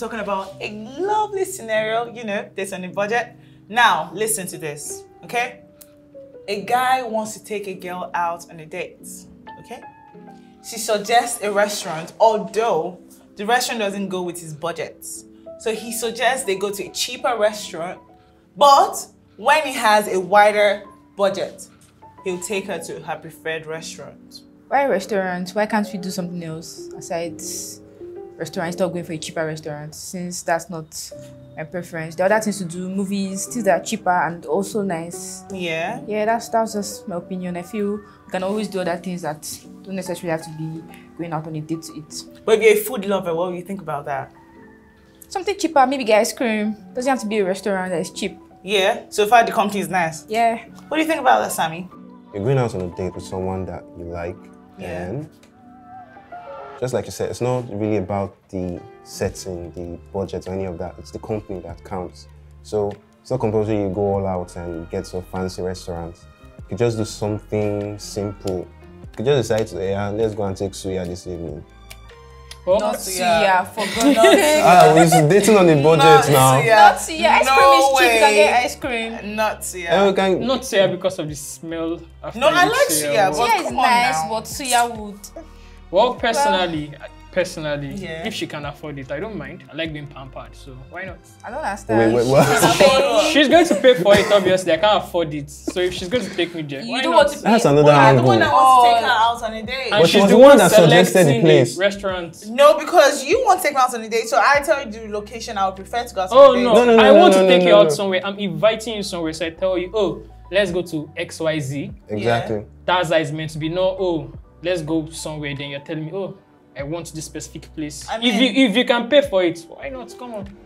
talking about a lovely scenario, you know, this on the budget. Now, listen to this, okay? A guy wants to take a girl out on a date, okay? She suggests a restaurant, although the restaurant doesn't go with his budget. So he suggests they go to a cheaper restaurant, but when he has a wider budget, he'll take her to her preferred restaurant. Why restaurant? Why can't we do something else aside restaurant instead of going for a cheaper restaurant? Since that's not my preference. The other things to do, movies, things that are cheaper and also nice. Yeah. Yeah, that's that's just my opinion. I feel we can always do other things that don't necessarily have to be going out on a date to eat. But if you're a food lover, what do you think about that? Something cheaper, maybe get ice cream. Doesn't have to be a restaurant that is cheap. Yeah. So far, the company is nice. Yeah. What do you think about that, Sammy? You're going out on a date with someone that you like, Yeah. and just like you said, it's not really about the setting, the budget, or any of that. It's the company that counts. So it's not compulsory you go all out and get to a fancy restaurant. You could just do something simple. You could just decide to, yeah, let's go and take suya this evening. Well, Not suya. suya, for God's sake. Ah, we're dating on the budget now. suya. Not suya. Ice No cream is cheap. You can get ice cream. Not suya. And we can, not suya because of the smell. After No, I like say, suya, Suya is come on nice, now. but suya would. Well, personally, personally, Yeah. if she can afford it, I don't mind. I like being pampered, so why not? I don't understand. Wait, wait, what? She's going to pay for it, obviously. I can't afford it. So if she's going to take me there, You why don't not? want to That's pay. another Well, you're the one that wants to take Oh. her out on a date. And But she's the the one one that suggested the place. restaurant. No, because you want to take me out on a date, so I tell you the location I would prefer to go out on Oh a date. no. No, no, no, I want no, to take no, you out no. somewhere. I'm inviting you somewhere, so I tell you, oh, let's go to X Y Z. Exactly. That's how it's meant to be. No, oh, let's go somewhere. Then you're telling me, oh, I want this specific place. I mean, if you if you can pay for it, why not? Come on.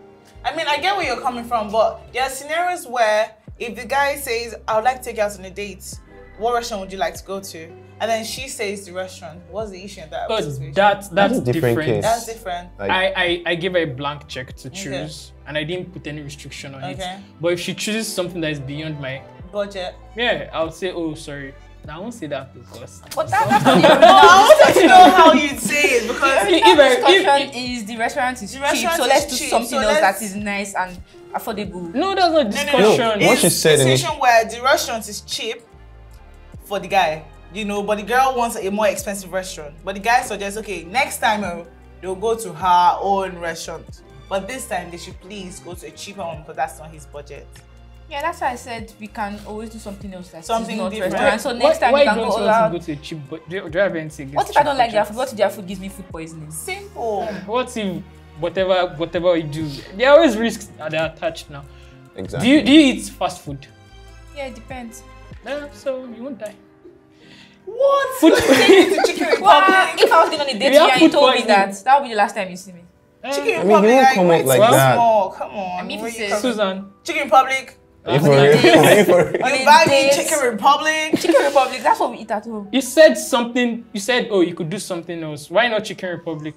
I mean, I get where you're coming from, but there are scenarios where if the guy says, I would like to take you out on a date, what restaurant would you like to go to? And then she says the restaurant. What's the issue in that But situation? that that's a different different. case. That's different. Like, I, I, I gave her a blank check to choose and I didn't put any restriction on Okay. it. But if she chooses something that is beyond my Budget. yeah, I'll say, oh sorry. I won't say that because But that, that's not the No, I wanted to know how you'd say it because The If I- discussion if- is the restaurant is The cheap, restaurant so is let's do cheap, something so else that is nice and affordable. no, that's not No, no, no. discussion. No, what she it's said a in situation where the restaurant is cheap for the guy, you know, but the girl wants a more expensive restaurant. But the guy suggests, okay, next time uh, they'll go to her own restaurant. But this time they should please go to a cheaper one because that's not his budget. Yeah, that's why I said we can always do something else that is Something not different. restaurant. So Why- next time why we can go you all want out. to go to a cheap but do, you- do you have anything What if I don't like their food? What if their food gives me food poisoning? Simple. What if whatever whatever you do, there are always risks that are attached now. exactly. Do you do you eat fast food? Yeah, it depends. No, so you won't die. What? Food- Take me to Chicken Well, Republic. if I was going on a date We you and you food told me that, that would be the last time you see me. Chicken mean, Republic. you won't like, come up wait, like that. Small. Come on. I mean, where if you it's come- Susan, Chicken Republic. Are you for real? Are you for real? You buy me Chicken Republic. Chicken Republic, that's what we eat at home. you said something. You said, oh, you could do something else. Why not Chicken Republic?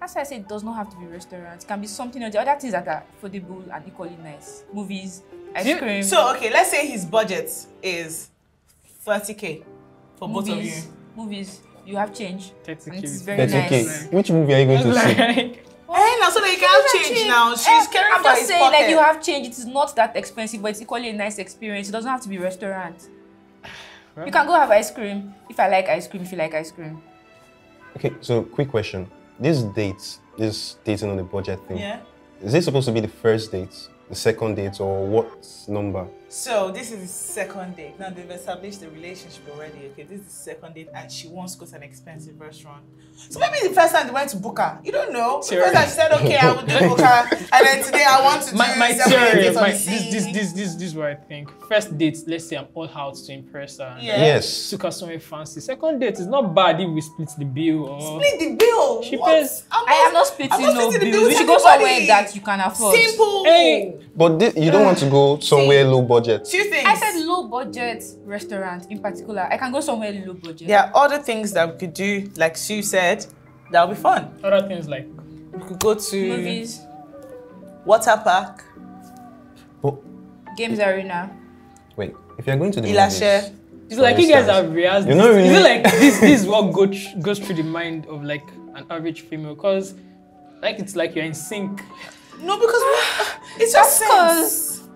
That's why I said it does not have to be restaurants. It can be something else. The other things that are affordable and equally nice. Movies, ice Yeah, cream, So okay, let's say his budget is 30k for both of you. movies. Movies, you have change. 30K And It's is very That's nice. Which movie are you going to see? Like, Hey, now so that you can have change now. She's Eh, caring I'm for just his saying, pocket. like you have change. It is not that expensive, but it's equally a nice experience. It doesn't have to be restaurant. You can go have ice cream if I like ice cream. If you like ice cream, Okay, so quick question. This date, this dating on a budget thing, yeah. is it supposed to be the first date, the second date, or what number? So this is the second date. Now they've established the relationship already. Okay, this is the second date, and she wants to go to an expensive restaurant. So maybe the first time they went to buka, you don't know. The first time she said, "Okay, I will do buka," and then today I want to my, do my separate theory, on my, the this, sea. this, this, this, this is what I think. First date, let's say I'm all out to impress her. and Yeah. Yes. Took her somewhere fancy. Second date is not bad if we split the bill. Or... Split the bill. She What? pays. I'm I am not splitting no splitting the bills. bill We with should go somewhere that you can afford. Simple. Hey. But thi- you don't want to go somewhere low budget. Two things. I said low budget restaurant in particular. I can go somewhere low budget. there are other things that we could do, like Sue said, that would be fun. Other things like We could go to Movies, water park, But games arena. wait, if you're going to the Ilashe. movies, It's For like you guys instance, have realized. you're This, not Is it really- like this? This is what go tr- goes through the mind of like an average female? Because Like it's like you're in sync. No, because it's just That's sense.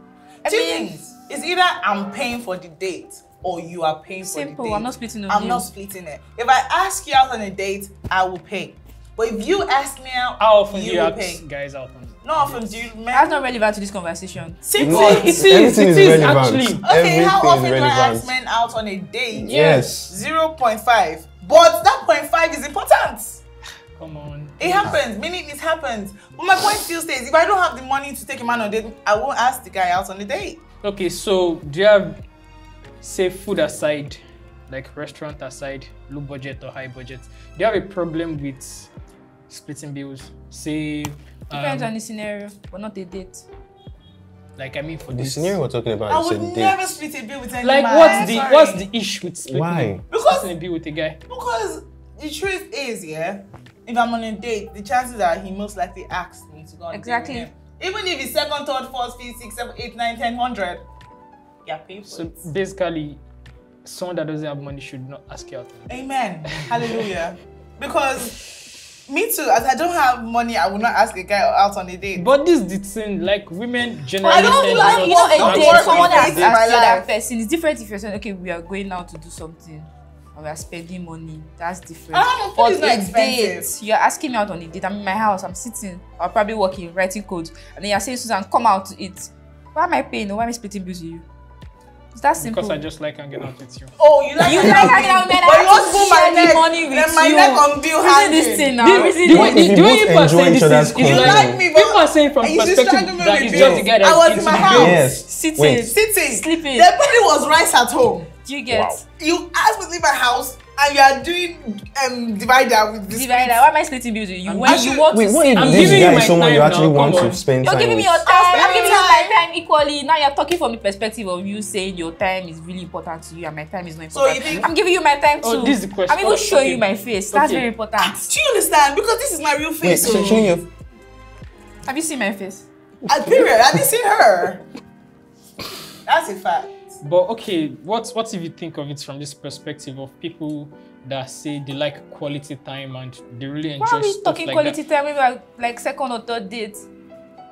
I Two mean- things. It's either I'm paying for the date or you are paying for Simple, the date. I'm not splitting the I'm bill. not splitting it. If I ask you out on a date, I will pay. But if you ask me out, How often do you you will ask pay. guys out on? Not often do you That's men. not relevant to this conversation. Simple. No, it is, everything it is is actually. Okay, Everything how is often do I ask men out on a date? Yes. 0.5. But that 0.5 is important. Come on. It happens, meaning it happens. But my point still stays if I don't have the money to take a man on a date, I won't ask the guy out on a date. Okay, so do you have, say, food aside, like restaurant aside, low budget or high budget? Do you have a problem with splitting bills? Say, Depends um, on the scenario, but not a date. like I mean for The this. scenario we're talking about I is a would date. never split a bill with any Like what's the Sorry. what's the issue with splitting, Why? Because- splitting a bill with a guy? Because the truth is, yeah, if I'm on a date, the chances are he most likely asks me to go on a date with Exactly. Him. Even if it's second, third, fourth, fifth, sixth, seventh, eighth, ninth, ten, hundred, yeah, pay for So it. basically, someone that doesn't have money should not ask you out. Amen. Hallelujah. Because me too, as I don't have money, I will not ask a guy out on a date. But this is the thing, like women generally. I don't tend like not what to a Well, ask a date, date, someone on has in dates. asked the other person. It's different if you're saying, okay, we are going out to do something and we are spending money. That's different. Ah, food but is not a expensive. date, you're asking me out on a date. I'm in my house, I'm sitting, I'm probably working, writing code, and then you're saying, Susan, come out to eat. Why am I paying? Why am I splitting bills with you? It's that simple. Because I just like hanging out with you. Oh, you like You hanging like out hanging out with with me, but I you have want to to put my share the neck, money then my you. neck on bill Reason hanging. this thing now. The, Reason the, way, this. If the, you the way people are enjoy saying each this other's is, is company. You like, like me, but people are saying from and you perspective that with it's just the guy I was in my house. Yes. Sitting. Wait. Sitting. Sleeping. There probably was rice at home. Do you get Wow. You asked me to leave my house and you are doing um divider with this. divider? Why am I splitting bills with you? I'm When actually- you want Wait, to what save I'm this giving you guy my is someone you time actually now, want come to on. spend You're time giving me your time. I'm giving you my time equally. Now you're talking from the perspective of you saying your time is really important to you and my time is not So important. you think- I'm giving you my time too. Oh, this is the question. I'm even Oh, showing okay. you my face. That's Okay. very important. Do you understand? Because this is my real Wait, face. so so showing your Have you seen my face? At period, I didn't see her. That's a fact. But okay, what what if you think of it from this perspective of people that say they like quality time and they really enjoy Why are we stuff talking like quality that? time? Maybe like, like second or third date.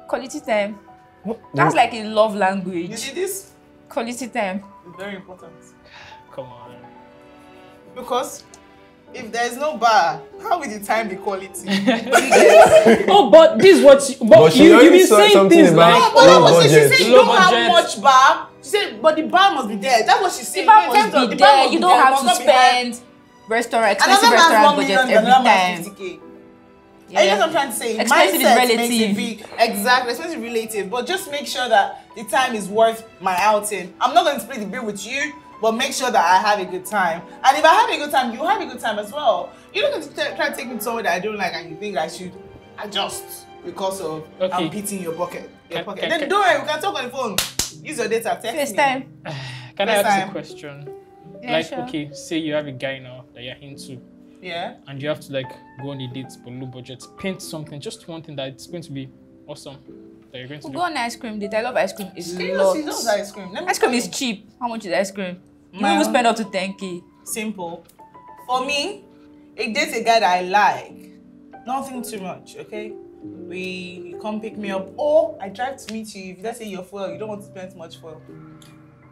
Quality time. What? That's like a love language. You language. see this? Quality time. It's very important. Come on. Because if there's no bar, how will the time be quality? oh, but this is what you, but, But you already you've been saw saying something things about- No, but that Low was she said you don't have much bar. She said, but the bar must be there. That's what she said. The bar must of- be the bar there. must You be don't there, have to not be high. spend restaurant expensive Another restaurant one budget every another man's time. 50k. And you know what I'm trying to say? Expensive is Mindset makes it big. Exactly, expensive is relative. But just make sure that the time is worth my outing. I'm not going to split the bill with you, but make sure that I have a good time. And if I have a good time, you have a good time as well. You're not going to try to take me somewhere that I don't like and you think I should adjust because of Okay. I'm beating your pocket. Your Can- pocket. can- then can- don't worry, we can talk on the phone. Use your data. Text me. FaceTime. Can I ask time. a question? Yeah, like, sure. okay, say you have a guy now that you're into, Yeah. and you have to like go on a date but low budget. Paint something, just one thing that it's going to be awesome that you're going to We'll do. go on ice cream date. I love ice cream. It's you know she loves ice cream? Let me Ice cream is cheap. How much is ice cream? You Ma'am. even spend up to 10k. simple. For me, it dates a guy that I like. Nothing too much, okay? We you come pick me up, or I drive to meet you. If let's say you're full, you don't want to spend much fuel.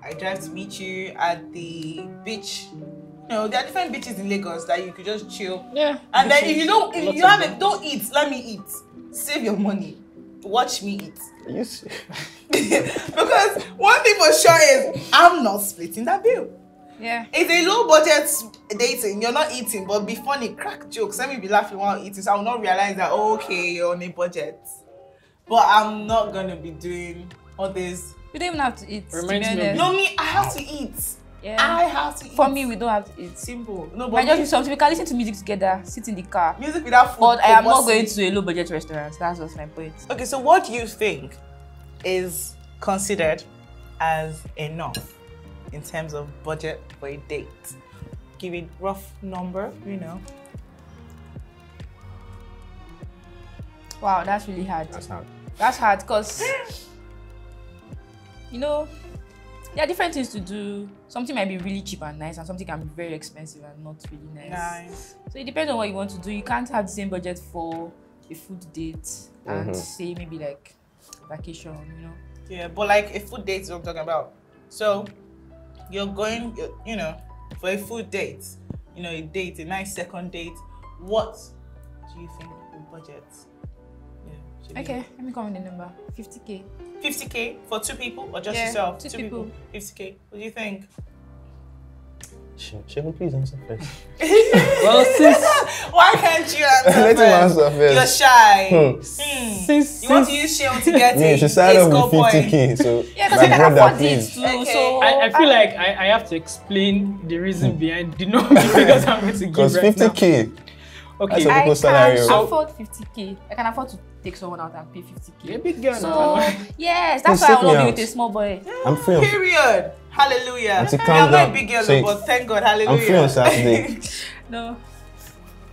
I drive to meet you at the beach. You know, there are different beaches in Lagos that you could just chill. Yeah. And then if you don't, if Lots you have it, don't eat. Let me eat. Save your money. Watch me eat. You s- because one thing for sure is I'm not splitting that bill. Yeah. It's a low budget dating. You're not eating, but be funny, crack jokes. Let me be laughing while eating, so I will not realize that oh, okay, you're on a budget. But I'm not gonna be doing all this. You don't even have to eat. to Reminds be me. No, me, I have to eat. Yeah. I have to eat. For me, we don't have to eat. simple. No, Might but just be something we can listen to music together, sit in the car. music without food. But I am not going to a low budget restaurant. That's just my point. Okay, so what do you think is considered as enough in terms of budget for a date? Give it rough number, you know. Wow, that's really hard. That's hard. That's hard because you know there are different things to do. Something might be really cheap and nice, and something can be very expensive and not really nice. Nice. So it depends on what you want to do. You can't have the same budget for a food date and mm-hmm. say maybe like vacation, you know. Yeah, but like a food date is what I'm talking about. So you're going, you- you know, for a food date, you know, a date, a nice second date. What do you think the budget? Yeah. Okay, let me come with the number. 50k. 50k for two people or just Yeah, yourself? two people. 50k. What do you think? Sh- Shegun, please answer first. Well, since Why can't you answer Let him first? answer first. You're shy. Hmm. Hmm. since You want to since use Sheun to get Me, a, she a started with 50k, so Yeah, because my I can brother, afford it please. too. Okay. So I, I feel like I, I have to explain the reason behind the number because I'm going to give Because right now. 50k, Okay, That's a- I people's can salary, afford 50k. I can afford to take someone out and pay 50k. you're a big girl So now. yes, that's why I take me will not be with a small boy. I'm free on, Period. Hallelujah. Auntie, I'm calm not a big girl, Say- but thank God. Hallelujah. I'm free on Saturday. No.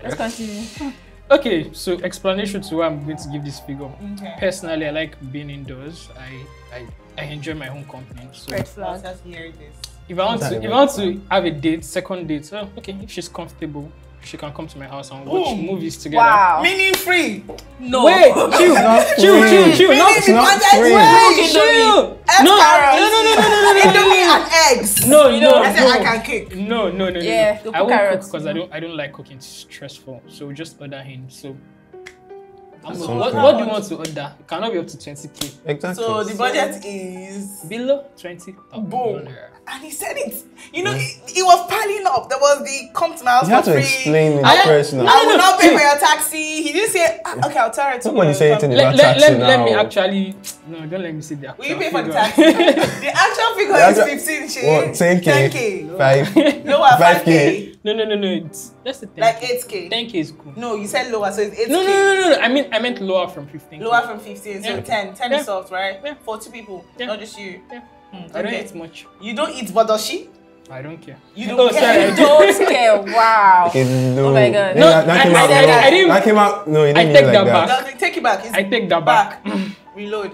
Let's continue. Okay, so explanation to why I'm going to give this figure. Okay. Personally, I like being indoors. I I, I enjoy my home company. So Red I'll flag. just hear this. if I want to, if I want to have a date, second date, oh, okay, if she's comfortable, she can come to my house and watch Boom. movies together. Wow. Meaning free. No. Wait, chill, not chill, free. chill, chill, not It's not Budget free. way. chill. F No, no, no, no, no, no, no, no, Indomie no, and eggs. no, no, I said I can cook. No, no, no, no. Yeah, no. they'll I won't carrots, cook because I don't. I don't like cooking. It's stressful. So we just order in. So, I'm- That's what, what do you want to order? It cannot be up to 20k. Exactly. So the budget is. Below 20. Boom. And he said it. You know, it, it was piling up. There was the come to my house you have for to free. explain it I- first. I will not pay see. for your taxi. He didn't say, "Ah, okay, I'll tell her to Nobody say anything Let, about let, taxi let, let me actually. No, don't let me say the actual Will you pay for the taxi? the actual figure The is actual- 15 shit. What, 10k? 10k. 5 Lower 5K. 5k. no, no, no, no. It's, that's the thing. Like 8k. 10k is cool. No, you said lower, so it's 8k. No, no, no, no, no. I mean, I meant lower from 15. Lower from 15, so Yeah. 10. 10 Yeah. is soft, right? Yeah. For two people, Yeah. not just you. Yeah. Hmm, I don't okay. eat much. You don't eat, but does she? I don't care. You don't oh, care. sorry. I I do. don't care. Wow. Okay, no. Oh my God. No, that, that I- came I- out. I- no. I didn't- that came out. No, it didn't I mean take like that that. back. Does- Take it back. It's I take that back. Reload.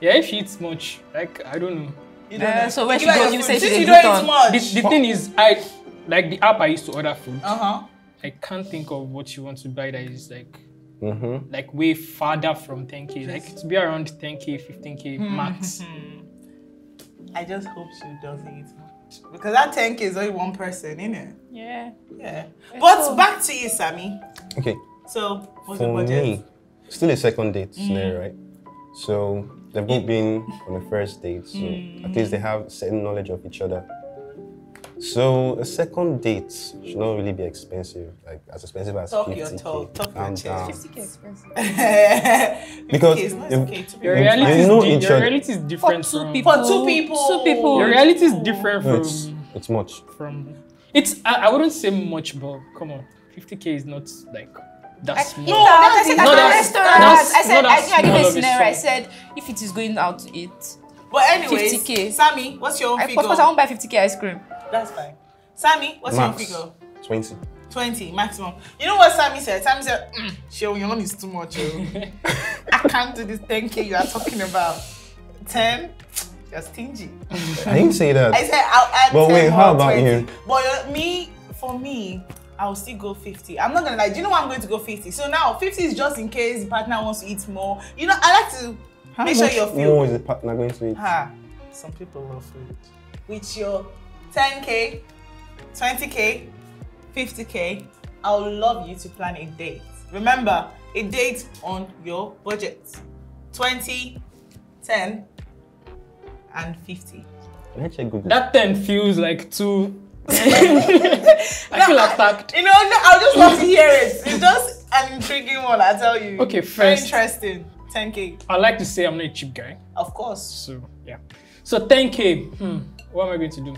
Yeah, if she eats much, like, I don't know. You don't Uh, know. so when she her goes, your you say Since she's a you don't eat much. The, the thing is, I like the app I used to order food. Uh-huh. I can't think of what you want to buy that is like Mm-hmm. like way farther from 10k. Like to be around 10k, 15k max. I just hope she doesn't eat much. Because that 10k is only one person, innit? Yeah. Yeah. But cool. back to you, Sammy. Okay, So, what's the for budget? me, still a second date mm. scenario, right? So they've both been on a first date, so mm. at least they have certain knowledge of each other. So a second date should not really be expensive, like as expensive as Talk 50k. your talk, talk your Calm chest. down. 50k expensive. Because 50K is not if- okay, two Your people. reality, is know di- each your reality is different two from people. For two people. Two people. your reality is different No, from it's, it's much. from it's I, I wouldn't say much, but come on, 50k is not like that small. No, I said No, at that's- a restaurant. that's I said not I think I gave a scenario. I said if it is going out to eat, But anyway, 50K. Sammy, what's your own I, figure? of course I won't buy 50k ice cream. That's fine. Sammy, what's Max. your figure? 20. 20 maximum. You know what Sammy said? Sammy said, mm, Sheol, your own is too much. oh. I can't do this 10k you are talking about. 10? You're stingy. I didn't say that. I said I'll add But 10 wait, how about 20. you? But uh, me, for me, I'll still go 50. I'm not gonna lie. Do you know why I'm going to go 50? So now 50 is just in case the partner wants to eat more. You know, I like to How make sure much you're more filled. is the partner going to eat? Ha, some people love food. With your 10k, 20k, 50k, I would love you to plan a date. Remember, a date on your budget. 20, 10, and 50. Can I check Google? That 10 feels like too. I feel attacked. You know, no, I just love to hear it. It's just an intriguing one, I tell you. Okay, Very first- interesting. 10k, I like to say I'm not a cheap guy. of course. So yeah. So 10k. Hmm. What am I going to do?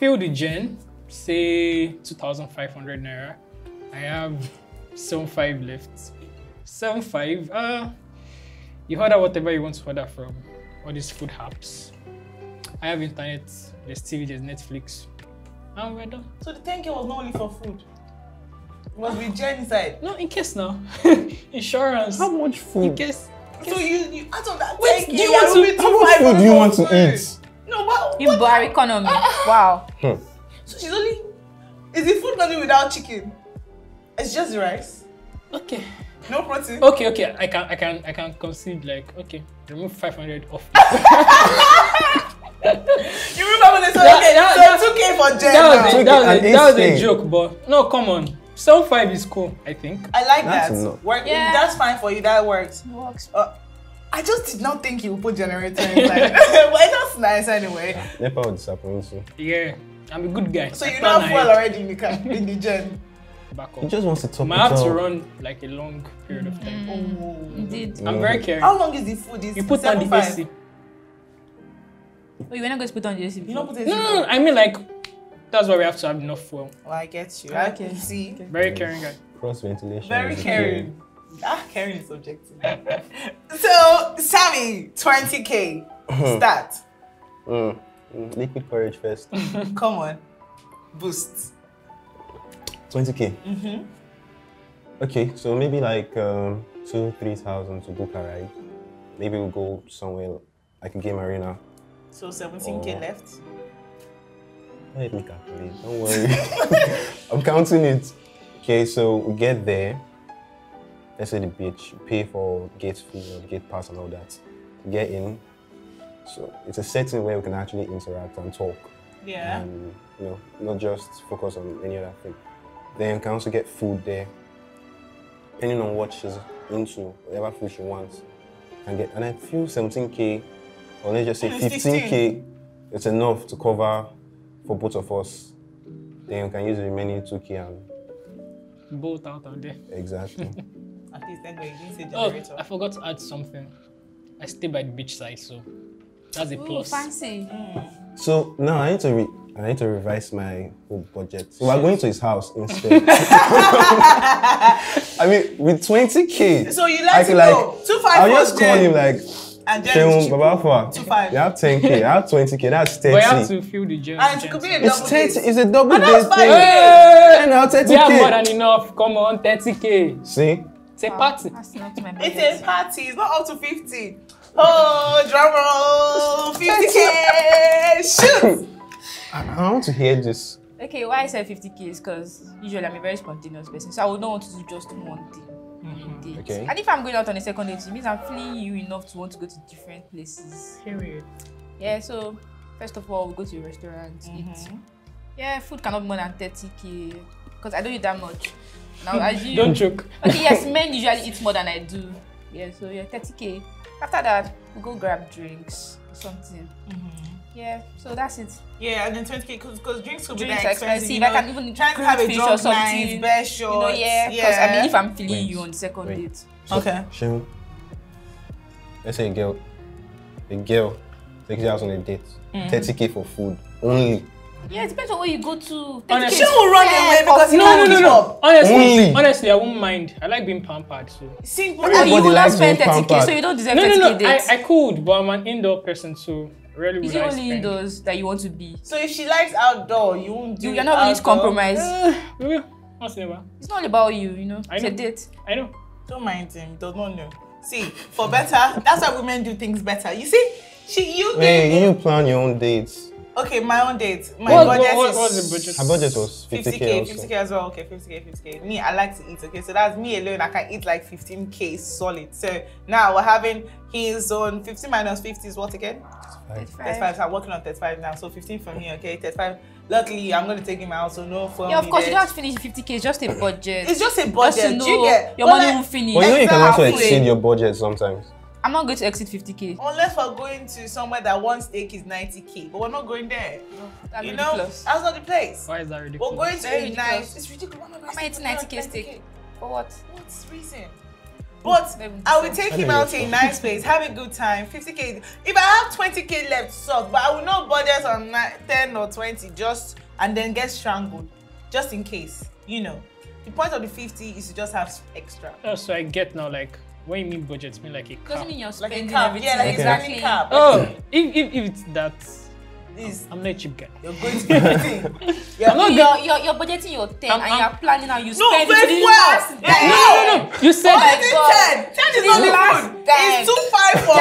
Fill the gen. Say 2,500 naira. I have 75 left. 75. Uh, you order whatever you want to order from all these food apps. I have internet. There's TV. There's Netflix. And we're done. So the 10k was not only for food. It was with gen inside. No, in case now. Insurance. How much food? In food? case. So you, you out of that Wait, 10k, do you you're want to- How much food do you want for to food. eat? No, but In what? bar economy. Ah, ah, ah. Wow. So she's only. Is the food going to be without chicken? It's just rice. Okay. No protein. Okay, okay, I can, I can, I can concede. Like, okay, remove 500 off. You remember this? So, That- okay, that- so that- two K for gen. that was, a, that was, a, that was a joke, but no, come on. Seven five is cool. I think. I like That's that. Work, Yeah. That's fine for you. That works. It works. Uh, I just did not think you would put generator inside. but that's nice anyway. Nepa will disappoint you. Yeah, I'm a good guy. So I you plan know fuel ahead. already in the car, in the gen. Back up. He just wants to talk I have it to run like a long period of time. Oh. Indeed. Mm. I'm very caring. How long is the food? Is You put on the 7.5? AC. Oh, you were not going to put on the AC You don't before? put AC. No, no, no, I mean like that's why we have to have enough fuel. Oh, I get you. Okay. I see. Very caring guy. Cross ventilation. Very is the caring. Ah, caring is objective. so, Sammy, 20k. Start. key. Mm. Mm. Liquid courage first. Come on. Boost. 20k. Mm-hmm. Okay, so maybe like um, two, three thousand to book a ride. Maybe we'll go somewhere like a game arena. So 17k Oh. left. Let me calculate. Don't worry. I'm counting it. Okay, so we get there. Let's say the beach. Pay for gate fee or gate pass and all that. Get in. So it's a setting where we can actually interact and talk. Yeah. and you know not just focus on any other thing. Then you can also get food there, depending on what she's into, whatever food she wants. Can get, and I feel 17k, or let's just say Mm, 15k, it's enough to cover for both of us. Then you can use the remaining 2k and Both out of there. exactly. At least then you didn't say Oh. I forgot to add something. I stay by the beach side, so that's a Ooh, plus. fancy. Hmm. so now I need to re- I need to revise my whole budget. So we're going to his house instead. I mean, with 20k. So you I let can him like, go. Two five I'll just call Jen. him like, And Jen is Sheun cheaper. Two five. You have 10k, I have 20k, that's 30. But you have to feel the gen. And it could be a it's double 30, it's a double And date that's thing. fine. Hey, now 30k. We have more than enough. Come on, 30k. See? It's a party. That's not my It's a party. It's not up to 50. Oh, drum roll. 50k. Shoot. I, I want to hear this. Okay, why I said 50k is because usually I'm a very spontaneous person, so I would not want to do just one thing. a date. Okay. And if I'm going out on a second date, it means I'm feeling you enough to want to go to different places. Period. Yeah, so first of all, we go to a restaurant, eat. Mm-hmm. Yeah, food cannot be more than 30k because I don't eat that much. Now, as you Don't joke. okay, yes, men usually eat more than I do. Yeah, so yeah, 30k. After that, we'll go grab drinks or something. Mm-hmm. Yeah, so that's it. Yeah, and then 20k because drinks could be Drinks that expensive. expensive. you I can even trying to have a fish or something. night, bare shorts. You know, yeah, because I mean, if I'm feeling Wait. you on the second Wait. date, Okay. Sheun, let's say a girl, a girl takes you out on a date, mm. 30k for food only. Yeah, it depends on where you go to. Honestly. 30K She will run away because for you No, no, can't no, keep no. Honestly, Only. honestly, I won't mind. I like being pampered, so. Simple. And you Everybody will not likes spend being 30k, so you don't deserve No, 30k no, no. dates. I, I could, but I'm an indoor person, so really Is it only spend. indoors that you want to be? So if she likes outdoor, you won't do You, you're not willing to compromise. Uh, we will. Once in a. It's not about you, you know. I It's a date. I know. Don't mind him. He does not know. See, for better, that's why women do things better. You see, she you Hey, you plan your own dates. Okay, my own date. My What- budget what- is what was the budget? Her budget was 50k, 50k, also. 50k as well. Okay, 50k, 50k. Me, I like to eat. Okay, so that's me alone. I can eat like 15k solid. So now we're having his own 50 minus 50 is what again? 35. So I'm working on 35 now. So 15 from me, Okay, 35. Luckily, I'm gonna take him out. So no phone. Yeah, of course, you don't have to finish 50k. It's just a budget. It's just a Just budget. to know Do you get your money like, will finish. But you know you can also exceed your budget sometimes. I'm not going to exceed 50k. Unless we're going to somewhere that one steak is 90k, but we're not going there. That's you know, ridiculous. that's not the place. Why is that We're ridiculous? going to Very a ridiculous. nice. It's ridiculous. Why Am I eating 90k steak? For what? What's the reason? But I will take him out to you're a nice place, have a good time. 50k. If I have 20k left, suck. But I will not budget on 10 or 20 just and then get strangled, just in case. You know, the point of the 50 is to just have extra. Oh, so I get now, like, when you mean budget, it's mean like a car. Doesn't mean you're Like a spending cap. everything. Yeah, like Okay. a spending cap. Oh, if, if, if it's that, This, I'm not a cheap guy. you're going to everything. You're not You're, you're, you're budgeting your 10 I'm- and I'm- you're planning how you No, spend it very to the well. last Yeah, no, No, no, you said Oh my What is God. 10? 10 is not the last food. It's too five for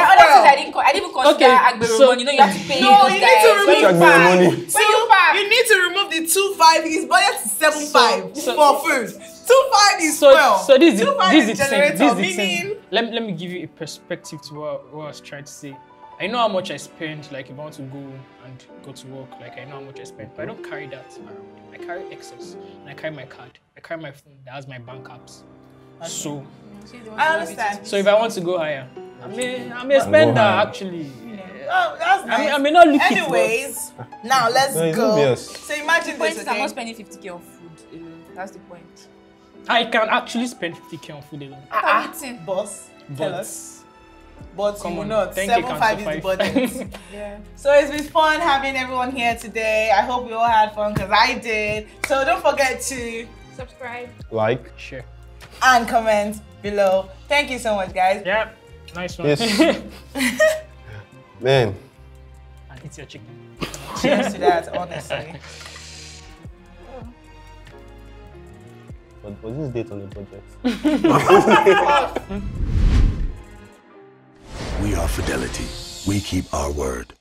consider Okay, Agbero so- money. You know, you have to pay No, you need to remove you Agbero pack, money. when you You need to remove the two five. His budget is seven So- five so- for food. Two five is So, well. so this is two five this is is the thing. generator. This is the meaning. Let, let me give you a perspective to what, what I was trying to say. I know how much I spend, like if I want to go and go to work, like I know how much I spend, but I don't carry that around. I carry excess, and I carry my card. I carry my phone that has my bank apps. So, I understand. so if I want to go higher, I may, I may spend that higher. actually. Oh, that's I nice. may, I may not look it. Anyways, now let's No, go. obvious. So imagine The point this, is, I'm okay? not spending 50k on food alone. That's the point. I can actually spend 50k on food alone. Ah, Eating. boss, tell us. But come you on, not. 10K Seven five is the budget. Yeah. so it's been fun having everyone here today. I hope you all had fun because I did. So don't forget to Subscribe. Like, sure. and comment below. Thank you so much, guys. Yeah, nice one. Yes. man. and eat your chicken. Cheers to that, honestly. But was this date on the budget? We are Fidelity. We keep our word.